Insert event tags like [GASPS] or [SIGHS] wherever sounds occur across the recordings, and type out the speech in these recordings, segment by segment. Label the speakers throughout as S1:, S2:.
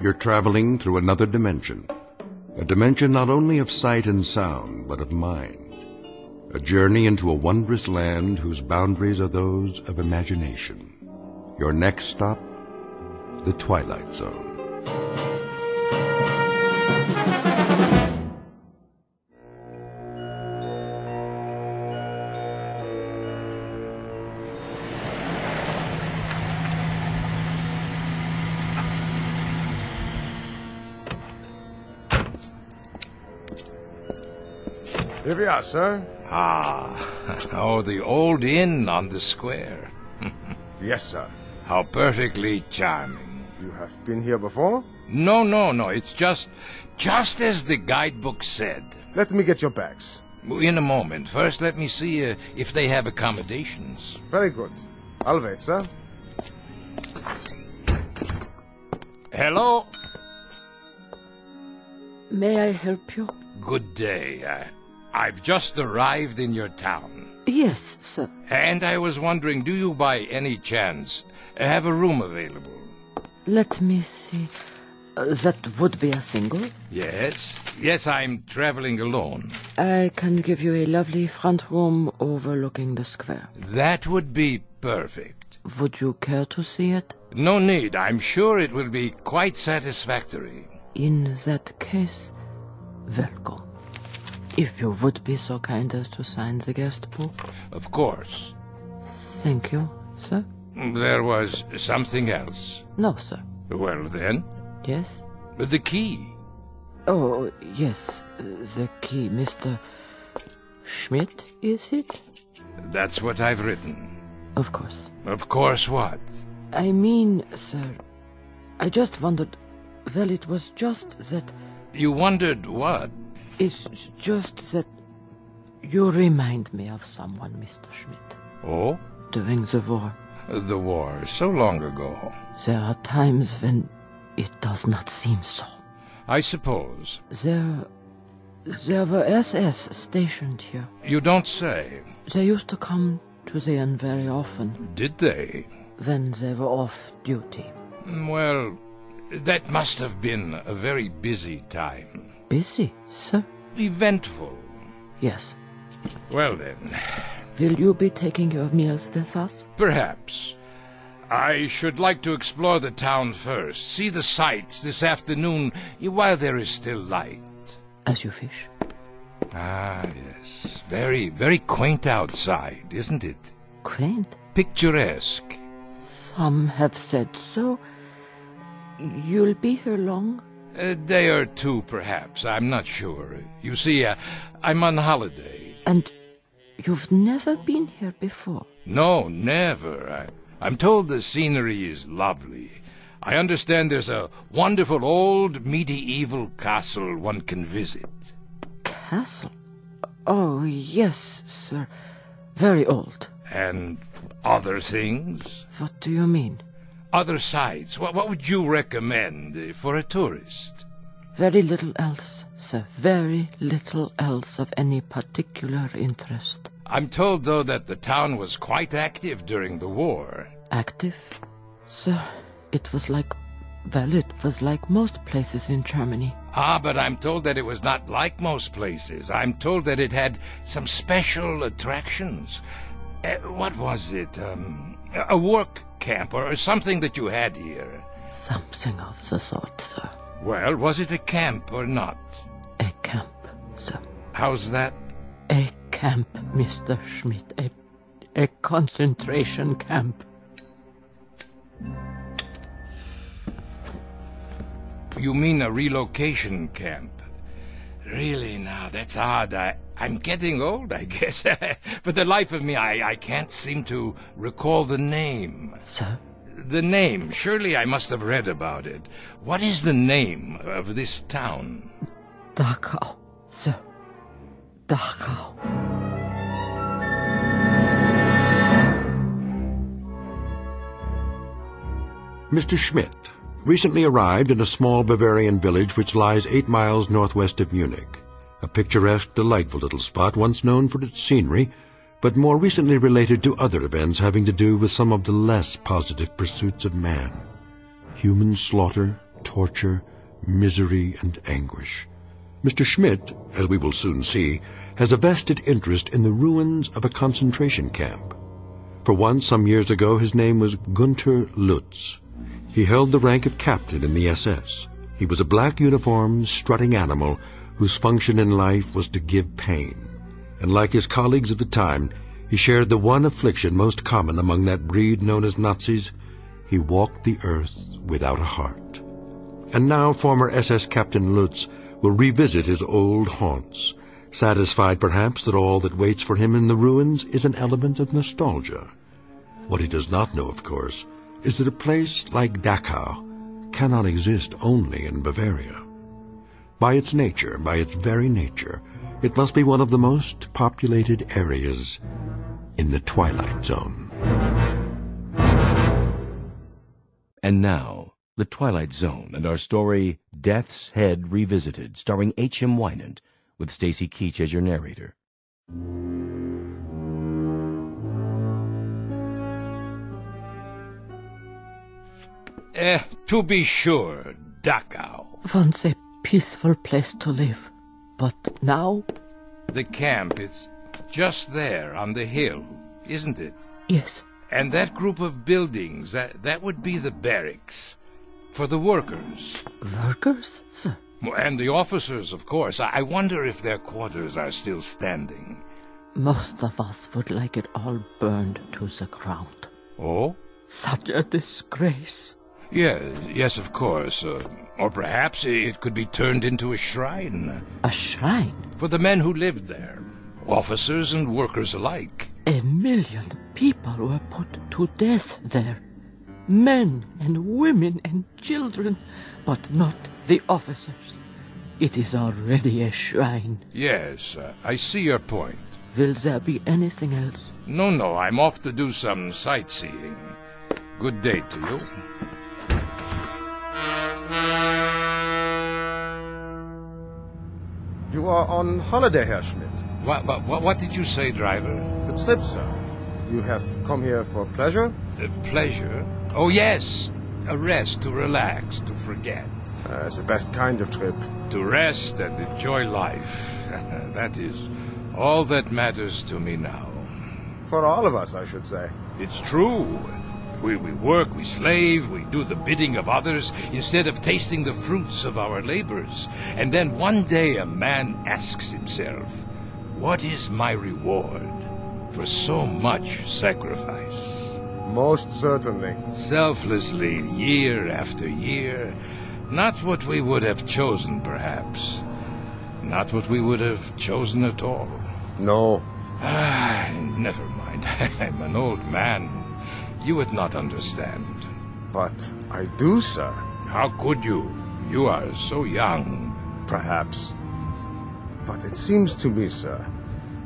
S1: You're traveling through another dimension. A dimension not only of sight and sound, but of mind. A journey into a wondrous land whose boundaries are those of imagination. Your next stop, the Twilight Zone.
S2: Here are, sir.
S3: Ah, [LAUGHS] oh, the old inn on the square. [LAUGHS]
S2: Yes, sir.
S3: How perfectly charming.
S2: You have been here before?
S3: No, no, no, it's just, just as the guidebook said.
S2: Let me get your bags.
S3: In a moment. First, let me see uh, if they have accommodations.
S2: Very good. I'll wait, sir.
S3: Hello?
S4: May I help you?
S3: Good day. Uh, I've just arrived in your town.
S4: Yes, sir.
S3: And I was wondering, do you by any chance have a room available?
S4: Let me see. Uh, that would be a single.
S3: Yes. Yes, I'm traveling alone.
S4: I can give you a lovely front room overlooking the square.
S3: That would be perfect.
S4: Would you care to see it?
S3: No need. I'm sure it will be quite satisfactory.
S4: In that case, welcome. If you would be so kind as to sign the guest book.
S3: Of course.
S4: Thank you, sir.
S3: There was something else.
S4: No, sir.
S3: Well, then,
S4: Yes?
S3: the key.
S4: Oh, yes. The key, Mr. Schmidt, is it?
S3: That's what I've written.
S4: Of course.
S3: Of course, what?
S4: I mean, sir, I just wondered. Well, it was just that.
S3: You wondered what?
S4: It's just that. You remind me of someone, Mr. Schmidt.
S3: Oh?
S4: During the war,
S3: The war, so long ago.
S4: there are times when it does not seem so.
S3: I suppose.
S4: There. There were SS stationed here.
S3: You don't say.
S4: They used to come to the inn very often
S3: Did they?
S4: when they were off duty.
S3: Mm, well, that must have been a very busy time.
S4: Busy, sir?
S3: Eventful.
S4: Yes.
S3: Well, then,
S4: Will you be taking your meals with us?
S3: perhaps. I should like to explore the town first, see the sights this afternoon while there is still light.
S4: As you wish.
S3: Ah, yes. Very, very quaint outside, isn't it?
S4: Quaint.
S3: Picturesque.
S4: Some have said so. You'll be here long?
S3: A day or two, perhaps. I'm not sure. You see, uh, I'm on holiday.
S4: And you've never been here before?
S3: No, never. I, I'm told the scenery is lovely. I understand there's a wonderful old medieval castle one can visit.
S4: Castle? Oh, yes, sir. Very old.
S3: And other things?
S4: What do you mean?
S3: Other sites? What, what would you recommend uh, for a tourist?
S4: Very little else, sir. Very little else of any particular interest.
S3: I'm told, though, that the town was quite active during the war.
S4: Active? Sir, it was like. Well, it was like most places in Germany.
S3: Ah, but I'm told that it was not like most places. I'm told that it had some special attractions. Uh, what was it? Um, a work camp or something that you had here.
S4: Something of the sort, sir.
S3: Well, was it a camp or not?
S4: A camp, sir.
S3: How's that?
S4: A camp, Mr. Schmidt. A, a concentration camp.
S3: You mean a relocation camp? Really, now, that's odd. I, I'm getting old, I [LAUGHS] guess. For the life of me, I, I can't seem to recall the name.
S4: Sir?
S3: The name. Surely I must have read about it. What is the name of this town?
S4: Dachau, sir. Dachau.
S1: Mr. Schmidt recently arrived in a small Bavarian village which lies eight miles northwest of Munich. A picturesque, delightful little spot once known for its scenery, but more recently related to other events having to do with some of the less positive pursuits of man. Human slaughter, torture, misery, and anguish. Mr. Schmidt, as we will soon see, has a vested interest in the ruins of a concentration camp. For once, some years ago, his name was Gunther Lutz. He held the rank of captain in the SS. He was a black uniformed, strutting animal whose function in life was to give pain. And like his colleagues of the time, he shared the one affliction most common among that breed known as Nazis. He walked the earth without a heart. And now former SS Captain Lutz will revisit his old haunts, satisfied perhaps that all that waits for him in the ruins is an element of nostalgia. What he does not know, of course, is that a place like Dachau cannot exist only in Bavaria. By its nature, by its very nature, it must be one of the most populated areas in the Twilight Zone.
S5: And now, The Twilight Zone and our story, Death's Head Revisited, starring H.M. Wynant, with Stacy Keach as your narrator.
S3: Eh, to be sure, Dachau.
S4: Once a peaceful place to live. But now,
S3: The camp, it's just there on the hill, isn't it?
S4: yes,
S3: And that group of buildings, that, that would be the barracks. For the workers.
S4: workers, sir.
S3: And the officers, of course. I I wonder if their quarters are still standing.
S4: Most of us would like it all burned to the ground.
S3: Oh?
S4: Such a disgrace.
S3: Yes, yes, of course. Uh, or perhaps it could be turned into a shrine
S4: A shrine.
S3: for the men who lived there, officers and workers alike.
S4: A million people were put to death there. Men and women and children, but not the officers. It is already a shrine.
S3: Yes, uh, I see your point.
S4: Will there be anything else?
S3: No, no, I'm off to do some sightseeing. Good day to you.
S2: You are on holiday, Herr Schmidt.
S3: What, what, what did you say, driver?
S2: The trip, sir. You have come here for pleasure?
S3: The pleasure? Oh, yes. A rest, to relax, to forget.
S2: Uh, it's the best kind of trip.
S3: To rest and enjoy life. [LAUGHS] that is all that matters to me now.
S2: For all of us, I should say.
S3: It's true. We, we work, we slave, we do the bidding of others instead of tasting the fruits of our labors. And then one day a man asks himself, What is my reward for so much sacrifice?
S2: Most certainly.
S3: Selflessly, year after year, not what we would have chosen, perhaps. Not what we would have chosen at all.
S2: No.
S3: Ah, never mind. [LAUGHS] I'm an old man. You would not understand.
S2: But I do, sir.
S3: How could you? You are so young.
S2: Perhaps. But it seems to me, sir,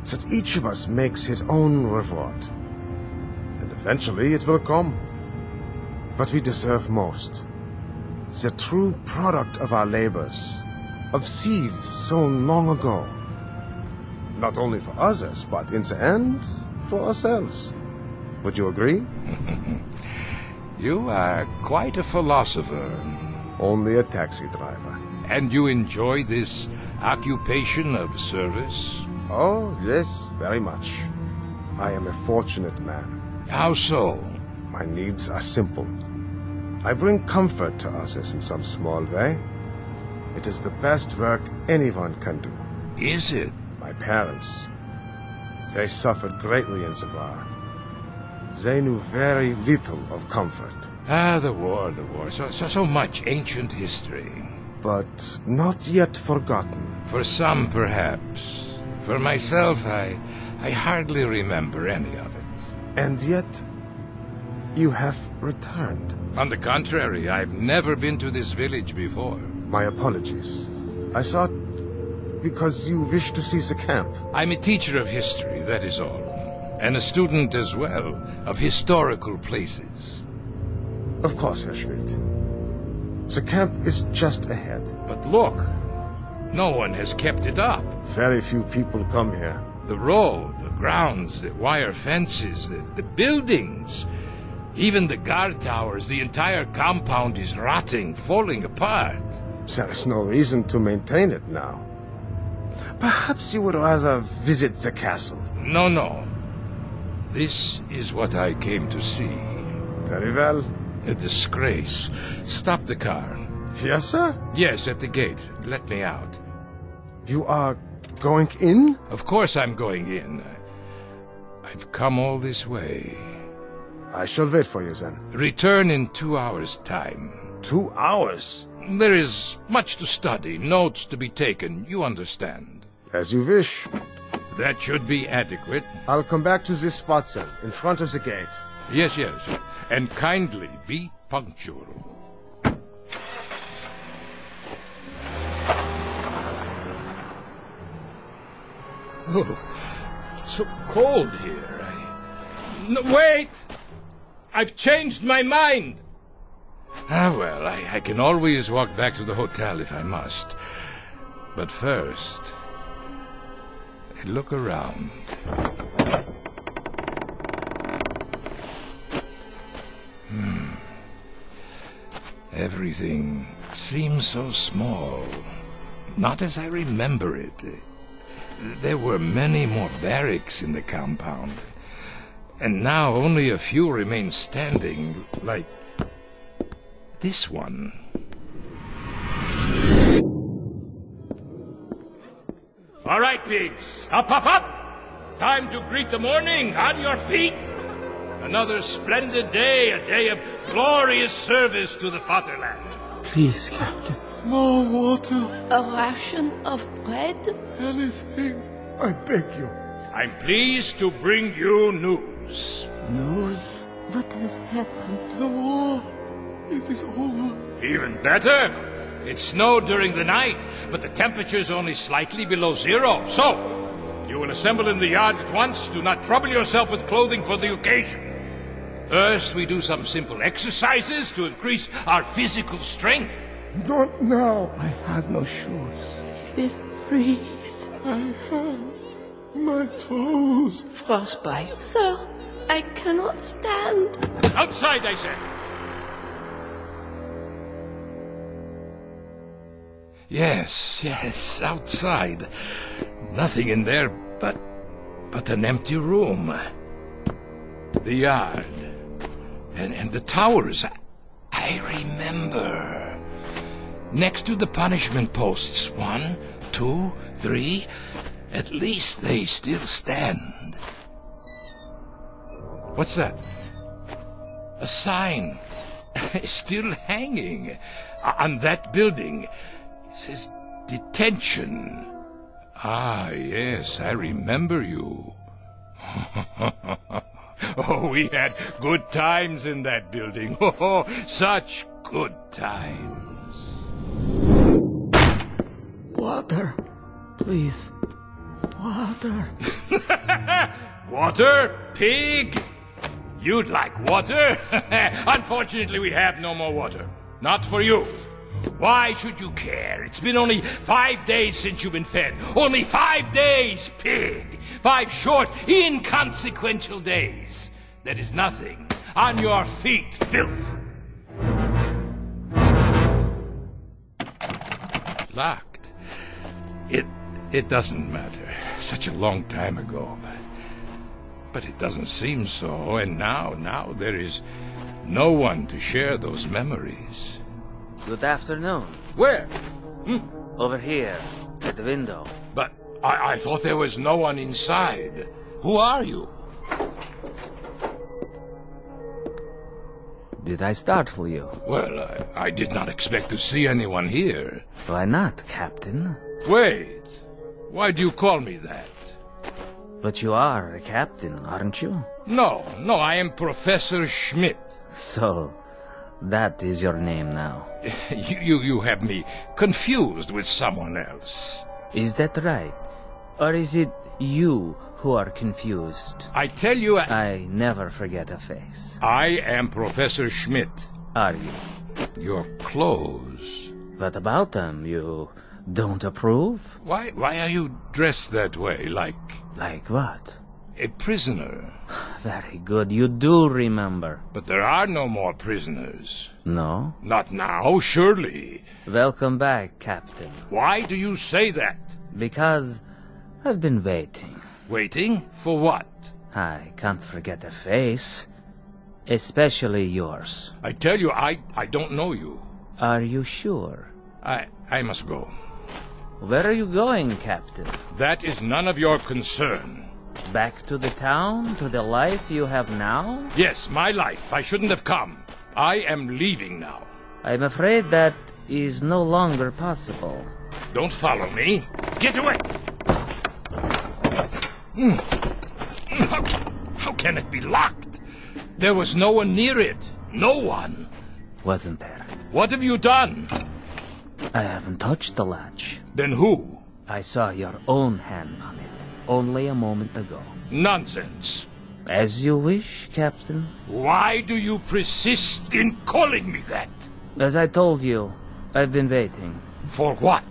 S2: that each of us makes his own reward. And eventually it will come. What we deserve most. The true product of our labors. Of seeds sown long ago. Not only for others, but in the end, for ourselves. Would you agree? [LAUGHS]
S3: You are quite a philosopher.
S2: Only a taxi driver.
S3: And you enjoy this occupation of service?
S2: Oh, yes, very much. I am a fortunate man.
S3: How so?
S2: My needs are simple. I bring comfort to others in some small way. It is the best work anyone can do.
S3: Is it?
S2: My parents, they suffered greatly in war. They knew very little of comfort,
S3: Ah, the war, the war. So, so, so much ancient history.
S2: but not yet forgotten.
S3: For some, perhaps. For myself, I, I hardly remember any of it.
S2: And yet, you have returned.
S3: On the contrary, I've never been to this village before.
S2: My apologies. I thought because you wish to see the camp.
S3: I'm a teacher of history, that is all. And a student as well of historical places.
S2: Of course, Herr Schmidt. The camp is just ahead.
S3: But look, no one has kept it up.
S2: Very few people come here.
S3: The road, the grounds, the wire fences, the, the buildings. Even the guard towers, the entire compound is rotting, falling apart.
S2: There is no reason to maintain it now. Perhaps you would rather visit the castle.
S3: No, no. This is what I came to see.
S2: Very well.
S3: A disgrace. Stop the car.
S2: Yes, sir?
S3: Yes, at the gate. Let me out.
S2: You are going in?
S3: Of course I'm going in. I've come all this way.
S2: I shall wait for you then.
S3: Return in two hours' time.
S2: Two hours?
S3: There is much to study, notes to be taken, you understand.
S2: As you wish.
S3: That should be adequate.
S2: I'll come back to this spot then, in front of the gate.
S3: Yes, yes. And kindly be punctual. Oh, so cold here. I... No, wait! I've changed my mind! Ah, well, I, I can always walk back to the hotel if I must. But first, look around. Hmm. Everything seems so small. Not as I remember it. There were many more barracks in the compound. And now only a few remain standing, like this one. All right, pigs. Up, up, up! Time to greet the morning. On your feet. Another splendid day, a day of glorious service to the fatherland.
S4: Please, Captain.
S6: More water.
S7: A ration of bread?
S6: Anything. I beg you.
S3: I'm pleased to bring you news.
S6: News?
S7: What has happened?
S6: The war. It is over.
S3: Even better. It snowed during the night, but the temperature's only slightly below zero. So, you will assemble in the yard at once. Do not trouble yourself with clothing for the occasion. First, we do some simple exercises to increase our physical strength.
S6: Don't now. I have no shoes.
S7: We will freeze.
S6: My hands. My toes.
S7: Frostbite. Sir, I cannot stand.
S3: Outside, I said. Yes, yes, outside. Nothing in there but but an empty room. The yard. And and the towers. I remember. Next to the punishment posts. One, two, three. At least they still stand. What's that? A sign. [LAUGHS] Still hanging. On that building. Says detention. Ah, yes, I remember you. [LAUGHS] oh, we had good times in that building. [LAUGHS] Oh, such good times.
S4: Water. Please. Water. [LAUGHS]
S3: Water? Pig? You'd like water? Unfortunately, we have no more water. Not for you. Why should you care? It's been only five days since you've been fed. Only five days, pig. Five short, inconsequential days. That is nothing. On your feet, filth. Locked. It it doesn't matter. Such a long time ago. But, but it doesn't seem so. And now, now there is no one to share those memories.
S8: Good afternoon.
S3: Where? Hmm.
S8: Over here, at the window.
S3: But I, I thought there was no one inside. Who are you?
S8: Did I startle you?
S3: Well, I, I did not expect to see anyone here.
S8: Why not, Captain?
S3: Wait. Why do you call me that?
S8: But you are a captain, aren't you?
S3: No, no, I am Professor Schmidt.
S8: So, that is your name now. [LAUGHS]
S3: You, you, you have me confused with someone else.
S8: Is that right? Or is it you who are confused?
S3: I tell you, I,
S8: I never forget a face.
S3: I am Professor Schmidt.
S8: Are you?
S3: Your clothes.
S8: But about them, you don't approve?
S3: Why, why are you dressed that way? Like,
S8: Like what?
S3: A prisoner. [SIGHS]
S8: Very good, you do remember.
S3: But there are no more prisoners.
S8: No?
S3: Not now, surely.
S8: Welcome back, Captain.
S3: Why do you say that?
S8: Because I've been waiting.
S3: Waiting? For what?
S8: I can't forget a face. Especially yours.
S3: I tell you, I, I don't know you.
S8: Are you sure?
S3: I, I must go.
S8: Where are you going, Captain?
S3: That is none of your concern.
S8: Back to the town? To the life you have now?
S3: Yes, my life. I shouldn't have come. I am leaving now.
S8: I'm afraid that is no longer possible.
S3: Don't follow me. Get away! Hmm. How, how can it be locked? There was no one near it. No one.
S8: Wasn't there?
S3: What have you done?
S8: I haven't touched the latch.
S3: Then who?
S8: I saw your own hand on it only a moment ago.
S3: Nonsense.
S8: As you wish, Captain.
S3: Why do you persist in calling me that?
S8: As I told you, I've been waiting.
S3: For what?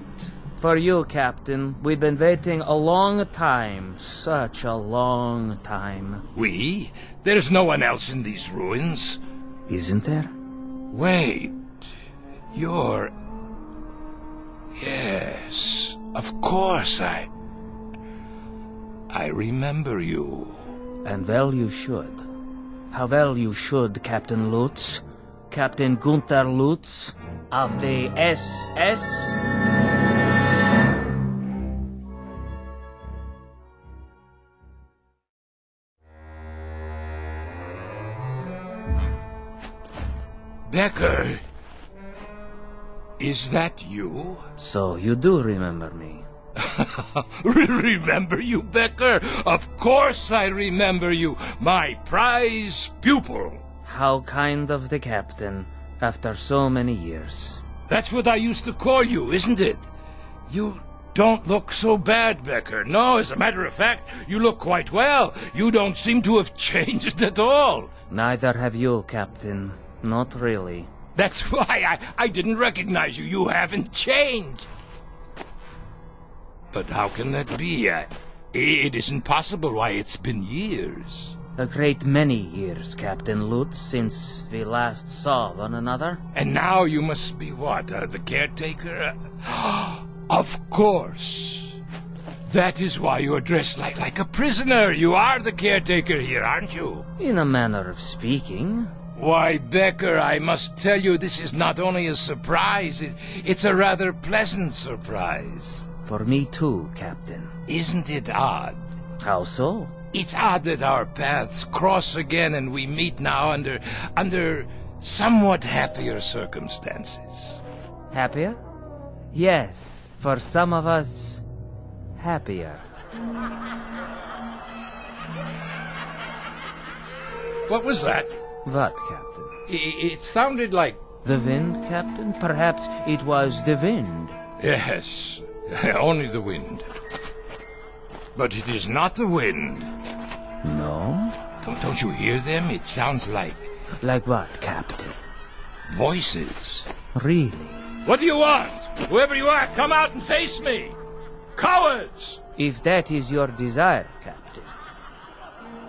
S8: For you, Captain. We've been waiting a long time. Such a long time.
S3: We? There's no one else in these ruins.
S8: Isn't there?
S3: Wait. You're. Yes. Of course I. I remember you.
S8: And well you should. How well you should, Captain Lutz. Captain Gunther Lutz of the SS.
S3: Becker. Is that you?
S8: So you do remember me. [LAUGHS]
S3: remember you, Becker? Of course I remember you, my prize pupil.
S8: How kind of the captain, after so many years.
S3: That's what I used to call you, isn't it? You don't look so bad, Becker. No, as a matter of fact, you look quite well. You don't seem to have [LAUGHS] changed at all.
S8: Neither have you, Captain. Not really.
S3: That's [LAUGHS] why I, I didn't recognize you. You haven't changed. But how can that be? I, it isn't possible. Why, it's been years.
S8: A great many years, Captain Lutz, since we last saw one another.
S3: And now you must be what? Uh, the caretaker? [GASPS] of course. That is why you're dressed like, like a prisoner. You are the caretaker here, aren't you?
S8: In a manner of speaking.
S3: Why, Becker, I must tell you this is not only a surprise, it, it's a rather pleasant surprise.
S8: For me too, Captain.
S3: Isn't it odd?
S8: How so?
S3: It's odd that our paths cross again and we meet now under under somewhat happier circumstances.
S8: Happier? Yes, for some of us, happier.
S3: What was that?
S8: What, Captain?
S3: I- it sounded like.
S8: The wind, Captain? Perhaps it was the wind.
S3: Yes, [LAUGHS] only the wind. But it is not the wind.
S8: No?
S3: Don't, don't you hear them? It sounds like
S8: Like what, Captain?
S3: voices.
S8: Really?
S3: What do you want? Whoever you are, come out and face me! Cowards!
S8: If that is your desire, Captain.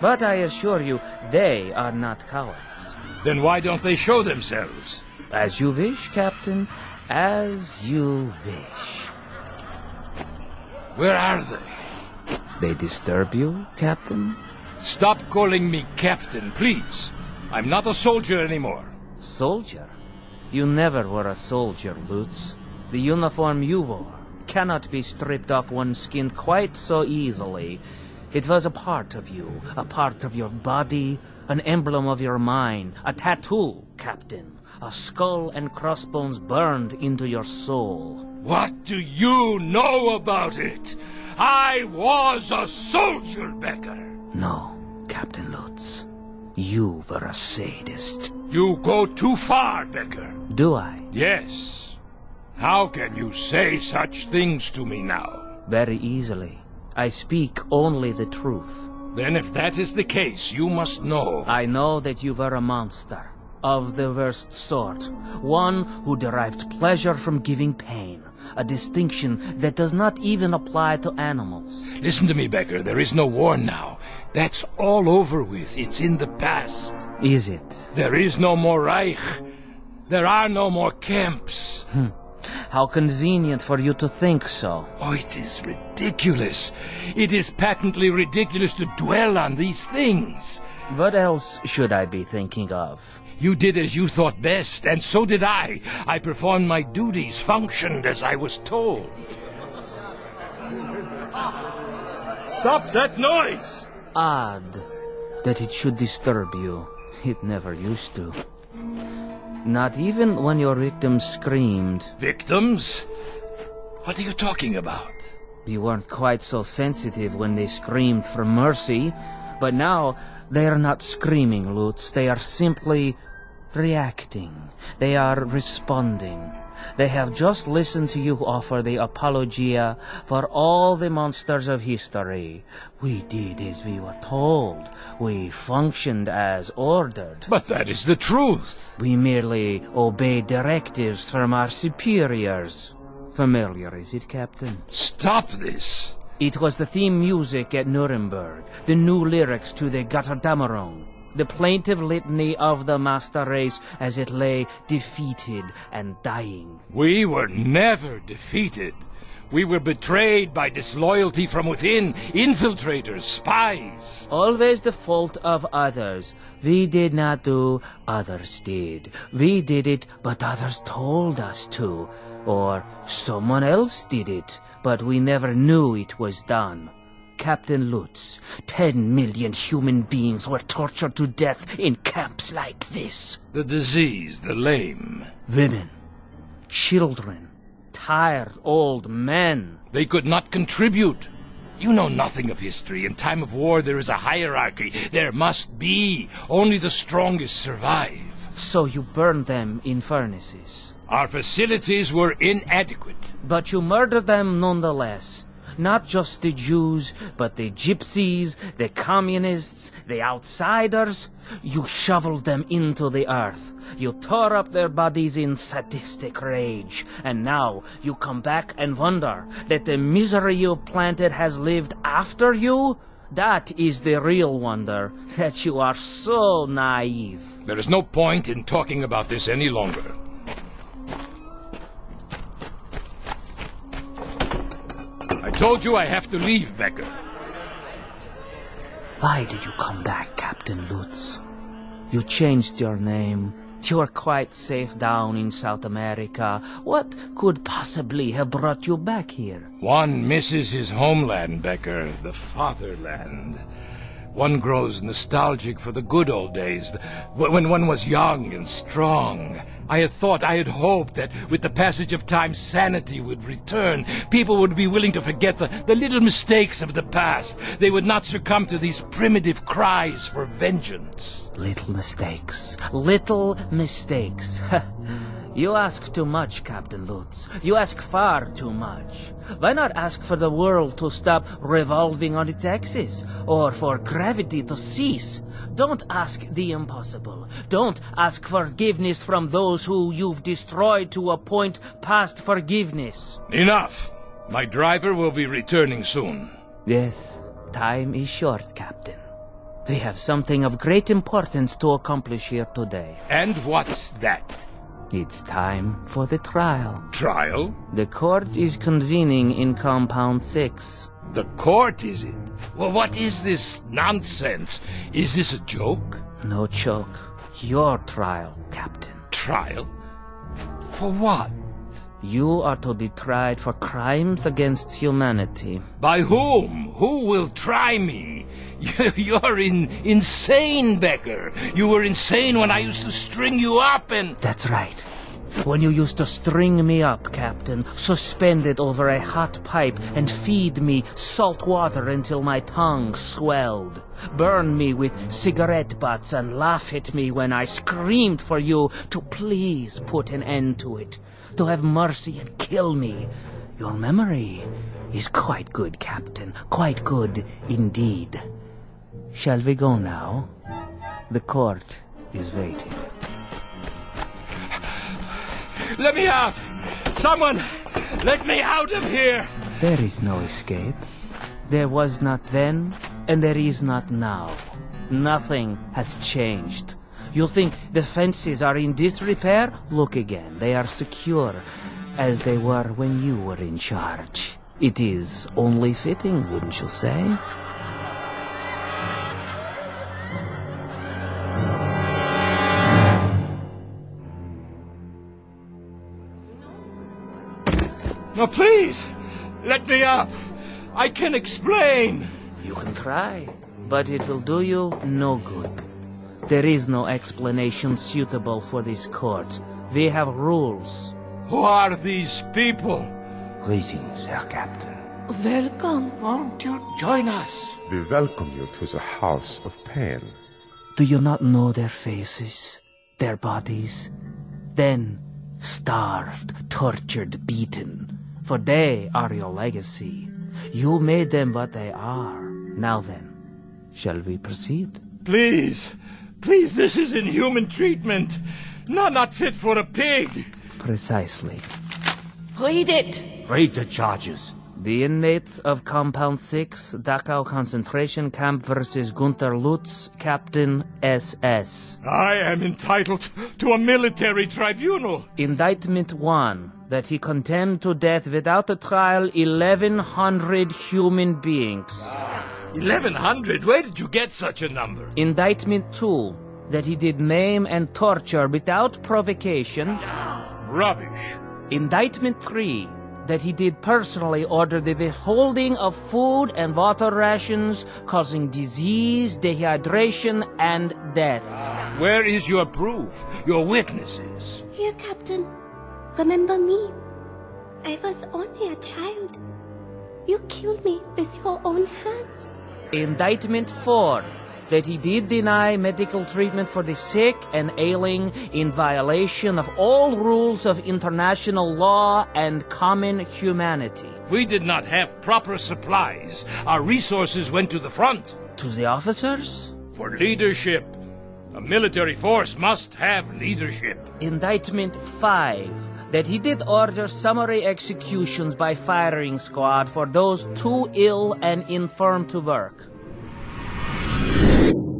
S8: But I assure you, they are not cowards.
S3: Then why don't they show themselves?
S8: As you wish, Captain. As you wish.
S3: Where are they?
S8: They disturb you, Captain?
S3: Stop calling me captain, please. I'm not a soldier anymore.
S8: Soldier? You never were a soldier, Lutz. The uniform you wore cannot be stripped off one's skin quite so easily. It was a part of you, a part of your body, an emblem of your mind, a tattoo, Captain. A skull and crossbones burned into your soul.
S3: What do you know about it? I was a soldier, Becker.
S8: No, Captain Lutz. You were a sadist.
S3: You go too far, Becker.
S8: Do I?
S3: Yes. How can you say such things to me now?
S8: Very easily. I speak only the truth.
S3: Then if that is the case, you must know.
S8: I know that you were a monster. Of the worst sort. One who derived pleasure from giving pain. A distinction that does not even apply to animals.
S3: Listen to me, Becker. There is no war now. That's all over with. It's in the past.
S8: Is it?
S3: There is no more Reich. There are no more camps. Hmm.
S8: How convenient for you to think so.
S3: Oh, it is ridiculous. It is patently ridiculous to dwell on these things.
S8: What else should I be thinking of?
S3: You did as you thought best, and so did I. I performed my duties, functioned as I was told. Stop that noise!
S8: Odd that it should disturb you. It never used to. Not even when your victims screamed.
S3: Victims? What are you talking about?
S8: You weren't quite so sensitive when they screamed for mercy, but now they are not screaming, Lutz. They are simply reacting. They are responding. They have just listened to you offer the apologia for all the monsters of history. We did as we were told. We functioned as ordered.
S3: But that is the truth.
S8: We merely obeyed directives from our superiors. Familiar, is it, Captain?
S3: Stop this.
S8: It was the theme music at Nuremberg, the new lyrics to the Götterdämmerung, the plaintive litany of the master race as it lay defeated and dying.
S3: We were never defeated. We were betrayed by disloyalty from within, infiltrators, spies.
S8: Always the fault of others. We did not do, others did. We did it, but others told us to. Or someone else did it, but we never knew it was done. Captain Lutz, ten million human beings were tortured to death in camps like this.
S3: The disease, the lame.
S8: Women, children, tired old men.
S3: They could not contribute. You know nothing of history. In time of war, there is a hierarchy. There must be. Only the strongest survive.
S8: So you burn them in furnaces.
S3: Our facilities were inadequate.
S8: But you murdered them nonetheless. Not just the Jews, but the gypsies, the communists, the outsiders. You shoveled them into the earth. You tore up their bodies in sadistic rage. And now you come back and wonder that the misery you've planted has lived after you? That is the real wonder, [LAUGHS] that you are so naive.
S3: There is no point in talking about this any longer. I told you I have to leave, Becker.
S8: Why did you come back, Captain Lutz? You changed your name. You are quite safe down in South America. What could possibly have brought you back here?
S3: One misses his homeland, Becker, the fatherland. One grows nostalgic for the good old days, when one was young and strong. I had thought, I had hoped that with the passage of time sanity would return. People would be willing to forget the, the little mistakes of the past. They would not succumb to these primitive cries for vengeance.
S8: Little mistakes. Little mistakes. [LAUGHS] you ask too much, Captain Lutz. You ask far too much. Why not ask for the world to stop revolving on its axis? Or for gravity to cease? Don't ask the impossible. Don't ask forgiveness from those who you've destroyed to a point past forgiveness.
S3: Enough! My driver will be returning soon.
S8: Yes, time is short, Captain. We have something of great importance to accomplish here today.
S3: And what's that?
S8: It's time for the trial.
S3: Trial?
S8: The court is convening in Compound 6.
S3: The court, is it? Well, what is this nonsense? Is this a joke?
S8: No joke. Your trial, Captain.
S3: Trial? For what?
S8: You are to be tried for crimes against humanity.
S3: By whom? Who will try me? [LAUGHS] You're in, insane, Becker. You were insane when I used to string you up and...
S8: That's right. When you used to string me up, Captain, suspended over a hot pipe and feed me salt water until my tongue swelled. Burn me with cigarette butts and laugh at me when I screamed for you to please put an end to it, to have mercy and kill me. Your memory is quite good, Captain, quite good indeed. Shall we go now? The court is waiting.
S3: Let me out! Someone! Let me out of here!
S8: There is no escape. There was not then, and there is not now. Nothing has changed. You think the fences are in disrepair? Look again. They are secure, as they were when you were in charge. It is only fitting, wouldn't you say?
S3: No, please, let me up. I can explain.
S8: You can try, but it will do you no good. There is no explanation suitable for this court. We have rules.
S3: Who are these people?
S5: Greetings, Herr Captain.
S7: Welcome.
S4: Won't you join us?
S2: We welcome you to the house of pain.
S8: Do you not know their faces, their bodies? Then, starved, tortured, beaten. For they are your legacy. You made them what they are. Now then, shall we proceed?
S3: Please, please, this is inhuman treatment. Not, not fit for a pig.
S8: Precisely.
S7: Read it.
S5: Read the charges.
S8: The inmates of Compound 6, Dachau Concentration Camp versus Gunther Lutz, Captain SS.
S3: I am entitled to a military tribunal.
S8: Indictment 1 that he condemned to death without a trial 1100 human beings.
S3: 1100? Where did you get such a number?
S8: Indictment 2 that he did maim and torture without provocation.
S3: Rubbish.
S8: Indictment 3 that he did personally order the withholding of food and water rations, causing disease, dehydration, and death.
S3: Where is your proof? Your witnesses?
S7: Here, Captain. Remember me. I was only a child. You killed me with your own hands.
S8: Indictment 4 that he did deny medical treatment for the sick and ailing in violation of all rules of international law and common humanity.
S3: We did not have proper supplies. Our resources went to the front.
S8: To the officers?
S3: For leadership. A military force must have leadership.
S8: Indictment 5 that he did order summary executions by firing squad for those too ill and infirm to work.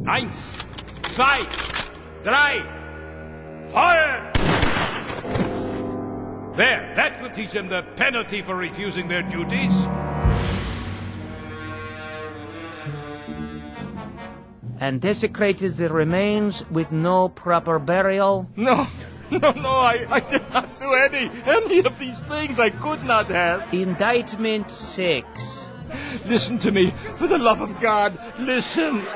S3: Eins, zwei, drei, fire! There, that will teach them the penalty for refusing their duties.
S8: And desecrated the remains with no proper burial.
S3: No, [LAUGHS] no, no, I, I did not do any, any of these things I could not have.
S8: Indictment 6
S3: Listen to me, for the love of God, listen.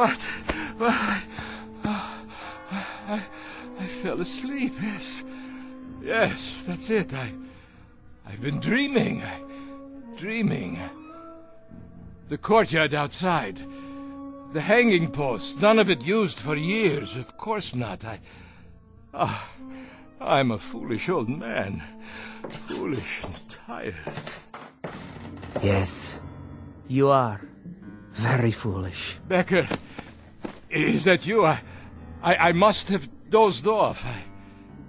S3: What? Well, I, oh, I, I fell asleep. Yes, yes, that's it. I, I've been dreaming. Dreaming. The courtyard outside. The hanging post. None of it used for years. Of course not. I. Ah, I'm a foolish old man. Foolish and tired.
S8: Yes, you are. Very foolish.
S3: Becker, is that you? I, I, I must have dozed off. I,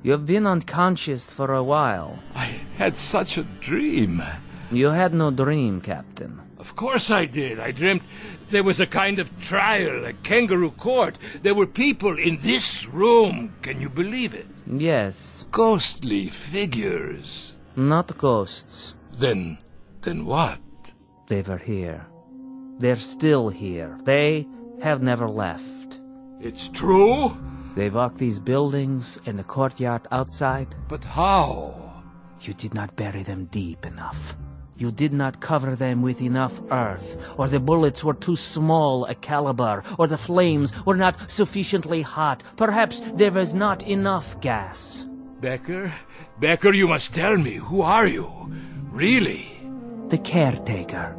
S8: You've been unconscious for a while.
S3: I had such a dream.
S8: You had no dream, Captain.
S3: Of course I did. I dreamt there was a kind of trial, a kangaroo court. There were people in this room. Can you believe it?
S8: Yes,
S3: Ghostly figures.
S8: not ghosts.
S3: Then, then what?
S8: They were here. They're still here. They have never left.
S3: It's true?
S8: They walk these buildings and the courtyard outside.
S3: But how?
S8: You did not bury them deep enough. You did not cover them with enough earth, or the bullets were too small a caliber, or the flames were not sufficiently hot. Perhaps there was not enough gas.
S3: Becker? Becker, you must tell me. Who are you? Really?
S8: The caretaker.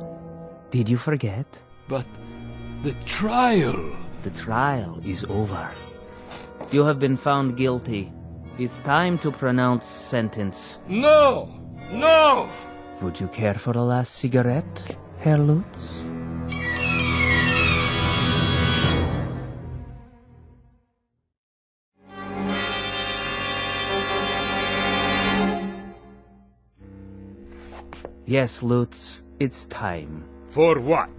S8: Did you forget?
S3: But the trial.
S8: The trial is over. You have been found guilty. It's time to pronounce sentence.
S3: No! No!
S8: Would you care for a last cigarette, Herr Lutz? Yes, Lutz, it's time
S3: For what?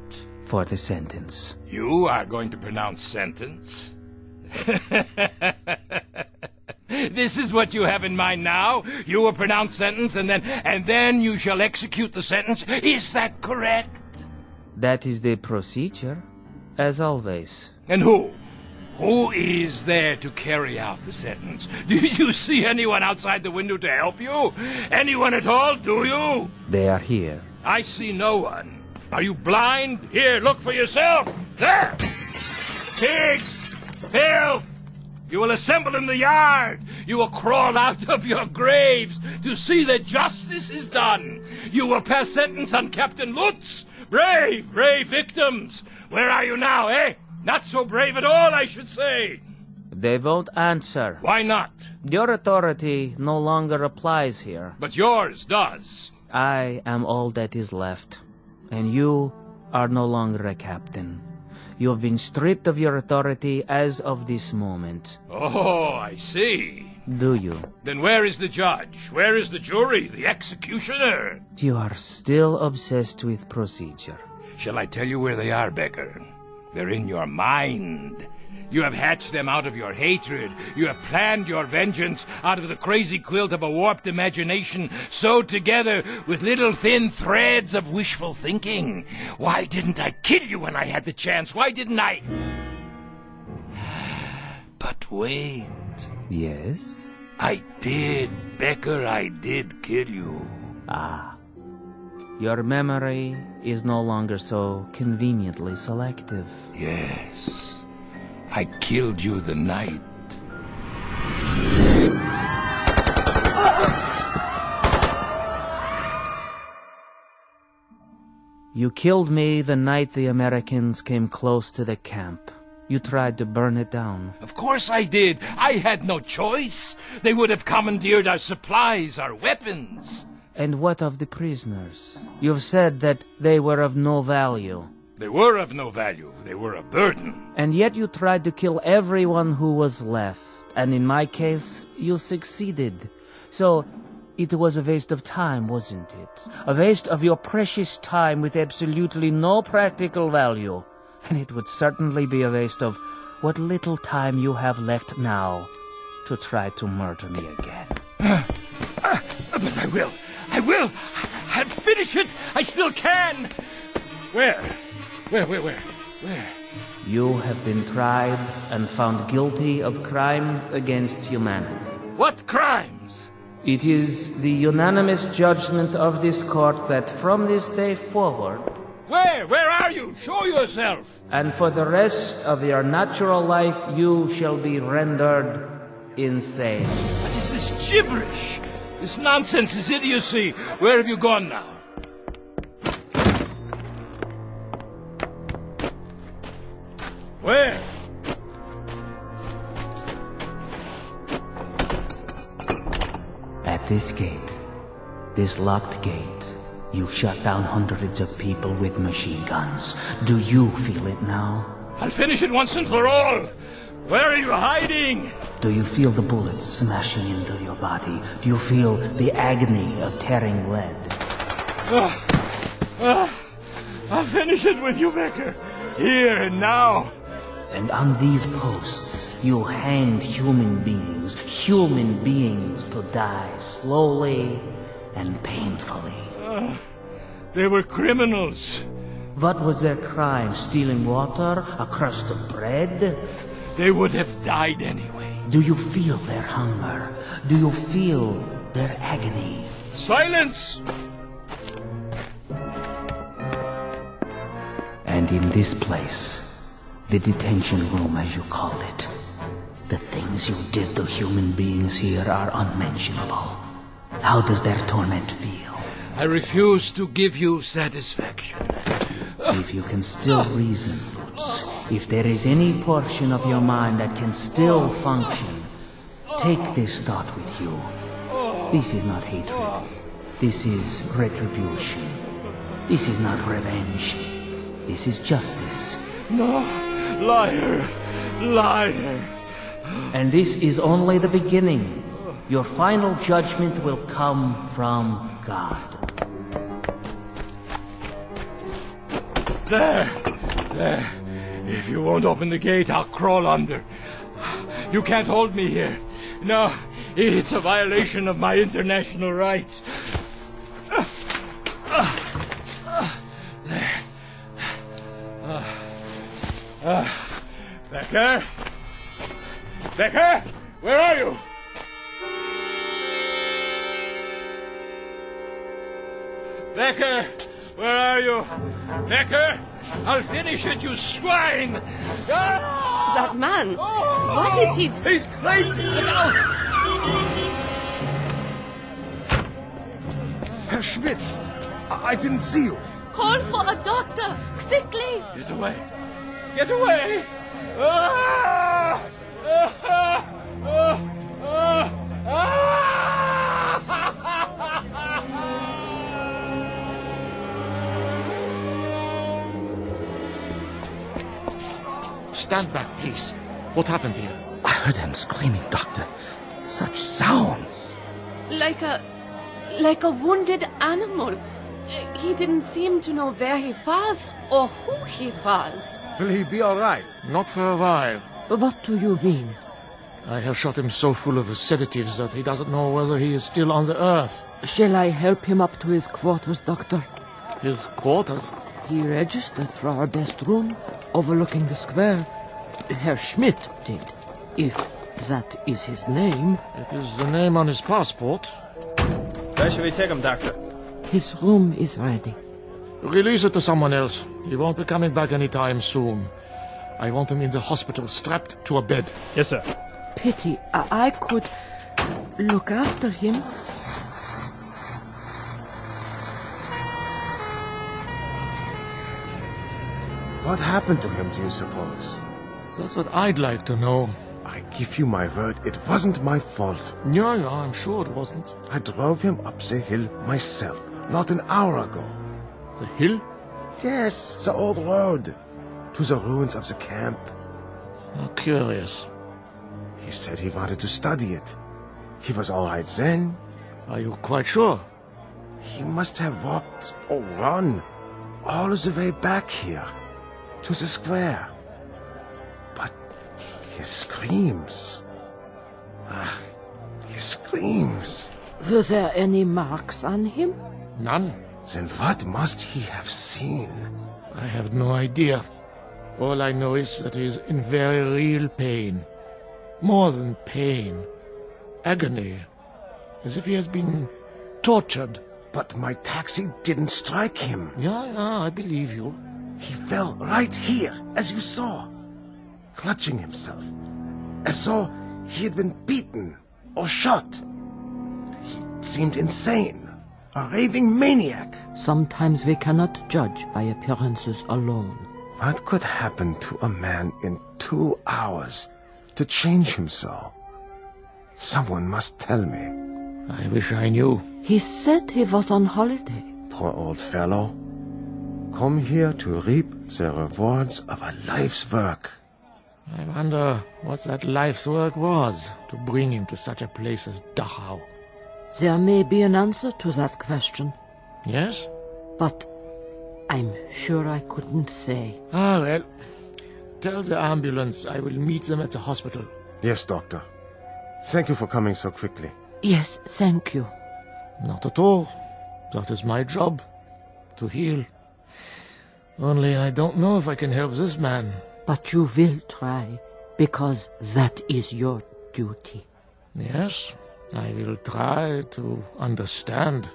S8: For the sentence.
S3: You are going to pronounce sentence? [LAUGHS] this is what you have in mind now? You will pronounce sentence and then and then you shall execute the sentence? Is that correct?
S8: That is the procedure, as always.
S3: And who? Who is there to carry out the sentence? [LAUGHS] Do you see anyone outside the window to help you? Anyone at all, do you?
S8: They are here.
S3: I see no one. Are you blind? Here, look for yourself. There! Pigs! Filth! You will assemble in the yard. You will crawl out [LAUGHS] of your graves to see that justice is done. You will pass sentence on Captain Lutz. Brave, brave victims. Where are you now, eh? Not so brave at all, I should say.
S8: They won't answer.
S3: Why not?
S8: Your authority no longer applies here.
S3: But yours does.
S8: I am all that is left, and you are no longer a captain. You have been stripped of your authority as of this moment.
S3: Oh, I see.
S8: Do you?
S3: Then where is the judge? Where is the jury? The executioner?
S8: You are still obsessed with procedure.
S3: Shall I tell you where they are, Becker? They're in your mind. You have hatched them out of your hatred. You have planned your vengeance out of the crazy quilt of a warped imagination sewed together with little thin threads of wishful thinking. Why didn't I kill you when I had the chance? Why didn't I? [SIGHS] But wait.
S8: Yes?
S3: I did, Becker, I did kill you.
S8: Ah. Your memory is no longer so conveniently selective.
S3: Yes. I killed you the night.
S8: You killed me the night the Americans came close to the camp. You tried to burn it down.
S3: Of course I did. I had no choice. They would have commandeered our supplies, our weapons.
S8: And what of the prisoners? You've said that they were of no value.
S3: They were of no value. They were a burden.
S8: And yet you tried to kill everyone who was left. And in my case, you succeeded. So, it was a waste of time, wasn't it? A waste of your precious time with absolutely no practical value. And it would certainly be a waste of what little time you have left now to try to murder me again. [CLEARS THROAT]
S3: But I will. I will. I'll finish it. I still can. Where? Where, where, where? Where?
S8: You have been tried and found guilty of crimes against humanity.
S3: What crimes?
S8: It is the unanimous judgment of this court that from this day forward,
S3: Where? Where are you? Show yourself.
S8: and for the rest of your natural life, you shall be rendered insane.
S3: This is gibberish. This nonsense is idiocy. Where have you gone now? Where?
S8: At this gate, this locked gate, you shut down hundreds of people with machine guns. Do you feel it now?
S3: I'll finish it once and for all. Where are you hiding?
S8: Do you feel the bullets smashing into your body? Do you feel the agony of tearing lead?
S3: Ah, ah, I'll finish it with you, Becker. Here and now.
S8: And on these posts, you hanged human beings, human beings to die slowly and painfully.
S3: They were criminals.
S8: What was their crime? Stealing water? A crust of bread?
S3: They would have died anyway.
S8: Do you feel their hunger? Do you feel their agony?
S3: Silence!
S8: And in this place, the detention room as you call it, the things you did to human beings here are unmentionable. How does their torment feel?
S3: I refuse to give you satisfaction.
S8: If you can still reason, Lutz, if there is any portion of your mind that can still function, take this thought with you. This is not hatred. This is retribution. This is not revenge. This is justice.
S6: No, liar, liar.
S8: And this is only the beginning. Your final judgment will come from God.
S3: There! There! If you won't open the gate, I'll crawl under. You can't hold me here. No, it's a violation of my international rights. Becker? Becker? Where are you? Becker! Where are you? Becker! I'll finish it, you swine! Ah!
S9: That man, what is he?
S3: He's crazy! Look out!
S2: Herr Schmidt, I, I didn't see you.
S7: Call for a doctor, quickly!
S3: Get away! Get away! Ah! Ah!
S6: Stand back, please. What happened here?
S4: I heard him screaming, Doctor. Such sounds.
S7: Like a. like a wounded animal. He didn't seem to know where he was or who he was.
S2: Will he be all right?
S6: Not for a while.
S4: What do you mean?
S6: I have shot him so full of sedatives that he doesn't know whether he is still on the earth.
S4: Shall I help him up to his quarters, Doctor?
S6: His quarters?
S4: He registered for our best room, overlooking the square. Herr Schmidt did, if that is his name.
S6: It is the name on his passport.
S10: Where should we take him, Doctor?
S4: His room is ready.
S6: Release it to someone else. He won't be coming back anytime soon. I want him in the hospital, strapped to a bed.
S10: Yes, sir.
S4: Pity, I, I could look after him.
S2: What happened to him, do you suppose?
S6: That's what I'd like to know.
S2: I give you my word, it wasn't my fault.
S6: Yeah, yeah, I'm sure it wasn't.
S2: I drove him up the hill myself, not an hour ago.
S6: The hill?
S2: Yes, the old road. To the ruins of the camp.
S6: How curious.
S2: He said he wanted to study it. He was all right then.
S6: Are you quite sure?
S2: He must have walked or run all the way back here to the square. But his screams. Ah, his screams.
S4: Were there any marks on him?
S6: None.
S2: Then what must he have seen?
S6: I have no idea. All I know is that he is in very real pain. More than pain. Agony. As if he has been tortured.
S2: But my taxi didn't strike him.
S6: Yeah, yeah, I believe you.
S2: He fell right here, as you saw, clutching himself, as though he had been beaten or shot. He seemed insane, a raving maniac.
S4: Sometimes we cannot judge by appearances alone.
S2: What could happen to a man in two hours to change him so? Someone must tell me.
S6: I wish I knew.
S4: He said he was on holiday.
S2: Poor old fellow. Come here to reap the rewards of a life's work.
S6: I wonder what that life's work was to bring him to such a place as Dachau.
S4: There may be an answer to that question,
S6: Yes?
S4: but I'm sure I couldn't say.
S6: Ah, well. Tell the ambulance I will meet them at the hospital.
S2: Yes, doctor. Thank you for coming so quickly.
S4: Yes, thank you.
S6: Not at all. That is my job. To heal. Only I don't know if I can help this man.
S4: But you will try, because that is your duty.
S6: Yes, I will try to understand.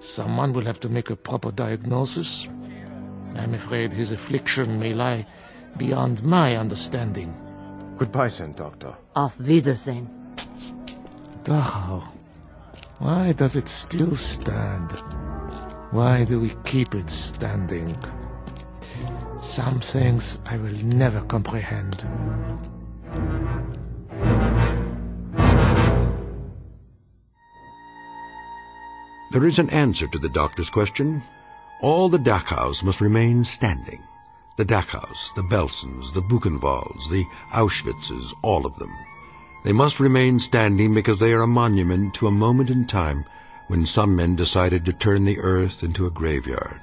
S6: Someone will have to make a proper diagnosis. I'm afraid his affliction may lie beyond my understanding.
S2: Goodbye, then, doctor.
S4: Auf Wiedersehen.
S6: Dachau. Why does it still stand? Why do we keep it standing? Some things I will never comprehend.
S1: There is an answer to the doctor's question. All the Dachau's must remain standing. The Dachau's, the Belsens, the Buchenwalds, the Auschwitzes, all of them. They must remain standing because they are a monument to a moment in time when some men decided to turn the earth into a graveyard.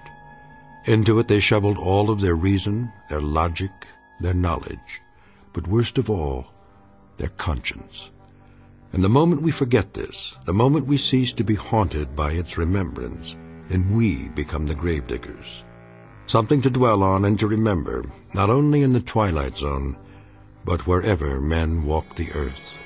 S1: Into it they shoveled all of their reason, their logic, their knowledge, but worst of all, their conscience. And the moment we forget this, the moment we cease to be haunted by its remembrance, then we become the gravediggers. Something to dwell on and to remember, not only in the twilight zone, but wherever men walk the earth.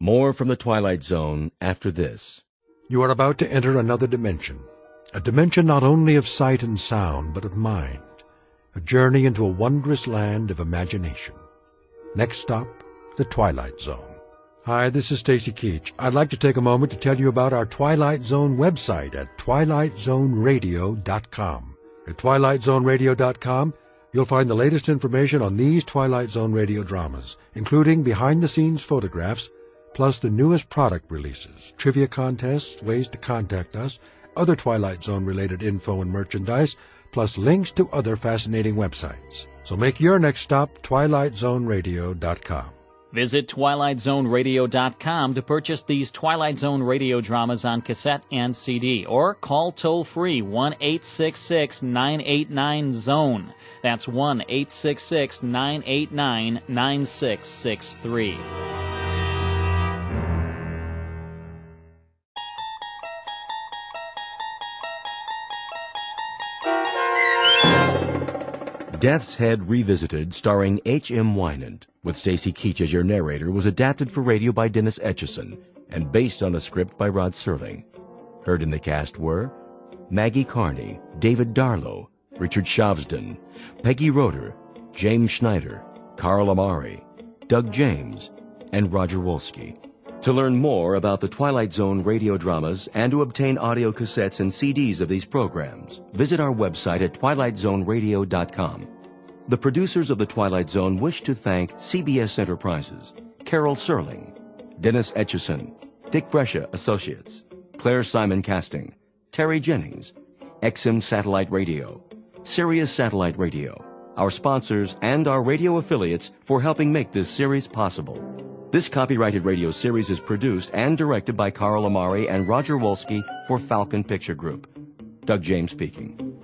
S5: More from the Twilight Zone after this.
S1: You are about to enter another dimension, a dimension not only of sight and sound, but of mind, a journey into a wondrous land of imagination. Next stop, the Twilight Zone. Hi, this is Stacy Keach. I'd like to take a moment to tell you about our Twilight Zone website at twilightzoneradio.com. At twilightzoneradio.com, you'll find the latest information on these Twilight Zone radio dramas, including behind-the-scenes photographs, plus the newest product releases, trivia contests, ways to contact us, other Twilight Zone related info and merchandise, plus links to other fascinating websites. So make your next stop twilightzoneradio.com.
S11: Visit twilightzoneradio.com to purchase these Twilight Zone radio dramas on cassette and CD or call toll free 1-866-989 That's 1-866-989-9663.
S5: Death's Head Revisited, starring H.M. Wynant, with Stacy Keach as your narrator, was adapted for radio by Dennis Etchison and based on a script by Rod Serling. Heard in the cast were Maggie Carney, David Darlow, Richard Shavsden, Peggy Roeder, James Schneider, Carl Amari, Doug James, and Roger Wolski. To learn more about the Twilight Zone radio dramas and to obtain audio cassettes and CDs of these programs, visit our website at twilightzoneradio.com. The producers of The Twilight Zone wish to thank CBS Enterprises, Carol Serling, Dennis Etchison, Dick Brescia Associates, Claire Simon Casting, Terry Jennings, XM Satellite Radio, Sirius Satellite Radio, our sponsors, and our radio affiliates for helping make this series possible. This copyrighted radio series is produced and directed by Carl Amari and Roger Wolski for Falcon Picture Group. Doug James speaking.